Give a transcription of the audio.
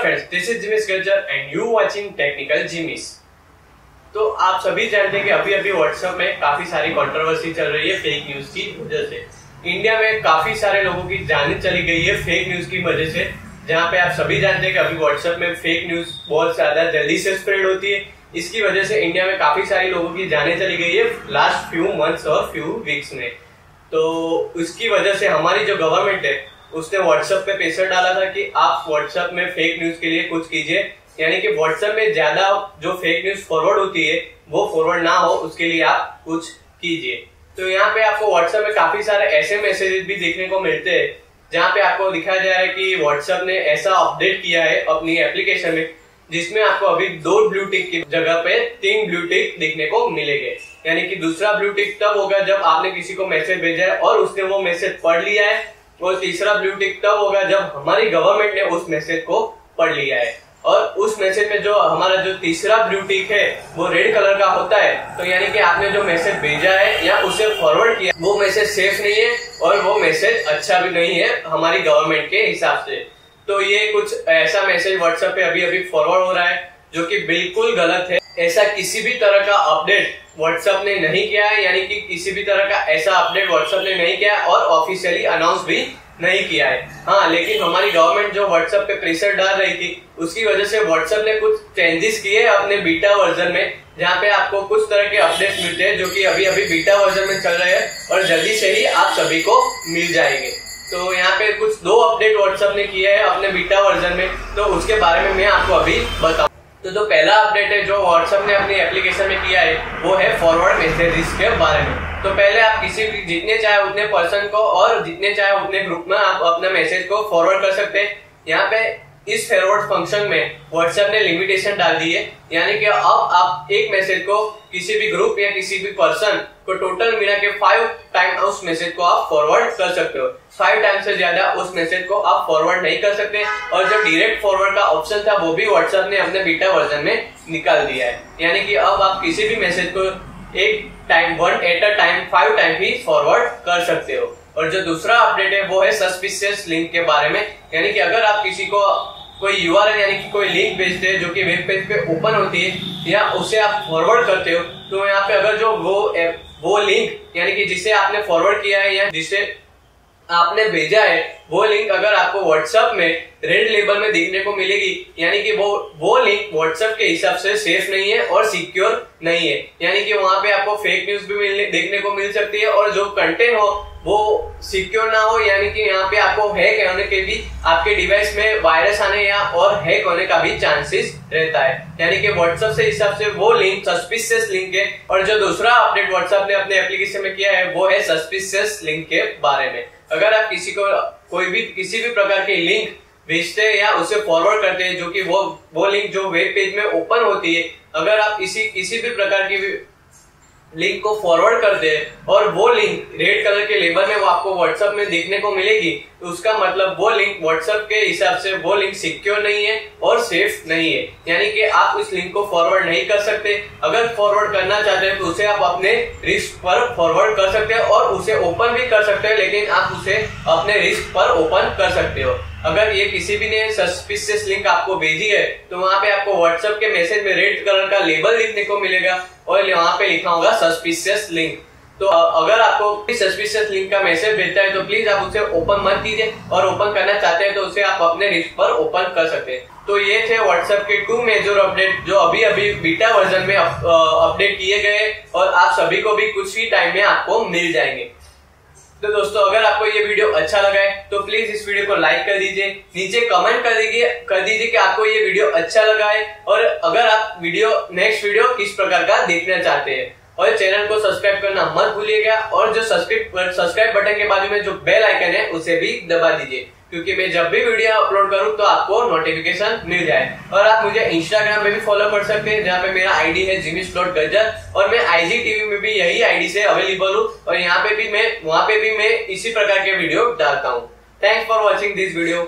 friends, this is Jimis Culture and you watching Technical Jimis. तो आप सभी जानते हैं कि अभी अभी व्हाट्सएप में काफ़ी सारी कंट्रोवर्सी चल रही है फेक न्यूज़ की वजह से। इंडिया में काफ़ी सारे लोगों की जाने चली गई है फेक न्यूज़ की वजह से जहाँ पे आप सभी जानते हैं कि अभी व्हाट्सएप में फेक न्यूज़ बहुत ज़्यादा जल्दी से स्प्रेड होती है। इसकी वजह से इंडिया में काफ़ी सारी लोगों की जाने चली गई है लास्ट फ्यू मंथ्स और फ्यू वीक्स में। तो उसकी वजह से हमारी जो गवर्नमेंट है उसने व्हाट्सएप पे प्रेशर डाला था कि आप व्हाट्सएप में फेक न्यूज़ के लिए कुछ कीजिए। यानी कि व्हाट्सएप में ज़्यादा जो फेक न्यूज़ फॉरवर्ड होती है, वो फॉरवर्ड ना हो, उसके लिए आप कुछ कीजिए। तो यहाँ पे आपको व्हाट्सएप में काफ़ी सारे ऐसे मैसेजेस भी देखने को मिलते हैं, जहाँ पे आपको दिखाया जा रहा है कि व्हाट्सएप ने ऐसा अपडेट किया है अपनी एप्लीकेशन में, जिसमें आपको अभी दो ब्लू टिक की जगह पे तीन ब्लू टिक देखने को मिलेंगे। यानी कि दूसरा ब्लू टिक तब होगा जब आपने किसी को मैसेज भेजा है और उसने वो मैसेज पढ़ लिया है और तीसरा ब्लू टिक तब होगा जब हमारी गवर्नमेंट ने उस मैसेज को पढ़ लिया है। और उस मैसेज में जो हमारा जो तीसरा ब्लू टिक है, वो रेड कलर का होता है। तो यानी कि आपने जो मैसेज भेजा है या उसे फॉरवर्ड किया वो मैसेज सेफ़ नहीं है और वो मैसेज अच्छा भी नहीं है हमारी गवर्नमेंट के हिसाब से। तो ये कुछ ऐसा मैसेज व्हाट्सएप पे अभी अभी फॉरवर्ड हो रहा है, जो कि बिल्कुल गलत है। ऐसा किसी भी तरह का अपडेट व्हाट्सएप ने नहीं किया है, यानी कि किसी भी तरह का ऐसा अपडेट व्हाट्सएप ने नहीं किया और ऑफिशियली अनाउंस भी नहीं किया है। हाँ लेकिन हमारी गवर्नमेंट जो व्हाट्सएप पे प्रेशर डाल रही थी, उसकी वजह से व्हाट्सएप ने कुछ चेंजेस किए अपने बीटा वर्जन में, जहाँ पे आपको कुछ तरह के अपडेट मिलते हैं, जो कि अभी अभी बीटा वर्जन में चल रहे हैं और जल्दी से ही आप सभी को मिल जाएँगे। तो यहाँ पे कुछ दो अपडेट व्हाट्सएप ने किए हैं अपने बीटा वर्जन में तो उसके बारे में मैं आपको अभी बताऊँ। तो जो पहला अपडेट है, जो व्हाट्सएप ने अपनी एप्लीकेशन में किया है, वो है फॉरवर्ड मैसेजेस के बारे में। तो पहले आप किसी भी, जितने चाहे उतने पर्सन को और जितने चाहे उतने ग्रुप में आप अपने मैसेज को फॉरवर्ड कर सकते हैं। यहाँ पे इस फॉरवर्ड फ़ंक्शन में व्हाट्सएप ने लिमिटेशन डाल दी है। यानी कि अब आप एक मैसेज को किसी भी ग्रुप या किसी भी पर्सन को टोटल मिला के फाइव टाइम उस मैसेज को आप फॉरवर्ड कर सकते हो। फाइव टाइम से ज़्यादा उस मैसेज को आप फॉरवर्ड नहीं कर सकते। और जो डायरेक्ट फॉरवर्ड ऑप्शन था, वो भी व्हाट्सएप ने अपने बीटा वर्जन में निकाल दिया है। यानी कि अब आप किसी भी मैसेज को एक time one at a time five time भी फॉरवर्ड कर सकते हो। और जो दूसरा अपडेट है, वो है सस्पिशियस लिंक के बारे में। यानी कि अगर आप किसी को, कोई यूआरएल यानी कि कोई लिंक भेजते हैं, जो कि वेब पेज पे ओपन होती है, या उसे आप फॉरवर्ड करते हो तो यहाँ पे अगर जो वो वो लिंक यानी कि जिसे आपने फॉरवर्ड किया है या जिसे आपने भेजा है, वो लिंक अगर आपको व्हाट्सएप में रेड लेबल में देखने को मिलेगी, यानी कि वो वो लिंक व्हाट्सएप के हिसाब से सेफ़ नहीं है और सिक्योर नहीं है। यानी कि वहाँ पे आपको फेक न्यूज़ भी मिलने, देखने को मिल सकती है और जो कंटेंट हो, वो सिक्योर ना हो, यानी कि यहाँ पे आपको हैक होने के भी, आपके डिवाइस में वायरस आने या और हैक होने का भी चांसेस रहता है। यानी कि व्हाट्सएप से हिसाब से वो लिंक सस्पिशियस लिंक है और जो दूसरा अपडेट व्हाट्सएप ने अपने एप्लीकेशन में किया है, वो है सस्पिशियस लिंक के बारे में। अगर आप किसी को, कोई भी, किसी भी प्रकार की लिंक भेजते हैं या उसे फॉरवर्ड करते हैं, जो कि वो वो लिंक जो वेब पेज में ओपन होती है, अगर आप इसी, किसी भी प्रकार की लिंक को फॉरवर्ड कर दे और वो लिंक रेड कलर के लेबल में वो आपको व्हाट्सएप में देखने को मिलेगी तो उसका मतलब वो लिंक व्हाट्सएप के हिसाब से वो लिंक सिक्योर नहीं है और सेफ़ नहीं है। यानी कि आप उस लिंक को फॉरवर्ड नहीं कर सकते। अगर फॉरवर्ड करना चाहते हैं तो उसे आप अपने रिस्क पर फॉरवर्ड कर सकते हैं और उसे ओपन भी कर सकते हैं, लेकिन आप उसे अपने रिस्क पर ओपन कर सकते हो। अगर ये किसी भी ने सस्पिशियस लिंक आपको भेजी है तो वहाँ पे आपको व्हाट्सएप के मैसेज में रेड कलर का लेबल लिखने को मिलेगा और वहाँ पे लिखा होगा सस्पिशियस लिंक तो अगर आपको सस्पिशियस लिंक का मैसेज भेजता है तो प्लीज़ आप उसे ओपन मत कीजिए और ओपन करना चाहते हैं तो उसे आप अपने रिस्क पर ओपन कर सकते हैं. तो ये थे व्हाट्सएप के टू मेजर अपडेट जो अभी अभी बीटा वर्जन में अपडेट किए गए और आप सभी को भी कुछ ही टाइम में आपको मिल जाएँगे. तो दोस्तों, अगर आपको ये वीडियो अच्छा लगा है तो प्लीज़ इस वीडियो को लाइक कर दीजिए, नीचे कमेंट कर दीजिए कर दीजिए कि आपको ये वीडियो अच्छा लगा है, और अगर आप वीडियो नेक्स्ट वीडियो किस प्रकार का देखना चाहते हैं। और चैनल को सब्सक्राइब करना मत भूलिएगा, और जो सब्सक्राइब सब्सक्राइब बटन के बाजू में जो बेल आइकन है, उसे भी दबा दीजिए। क्योंकि मैं जब भी वीडियो अपलोड करूँ तो आपको नोटिफिकेशन मिल जाए। और आप मुझे इंस्टाग्राम पे भी फॉलो कर सकते हैं, जहाँ पे मेरा आईडी है जिमी स्लॉट गजर और मैं आईजी टीवी में भी यही आईडी से अवेलेबल हूँ और यहाँ पे भी मैं, वहाँ पे भी मैं इसी प्रकार के वीडियो डालता हूँ। Thanks for watching this video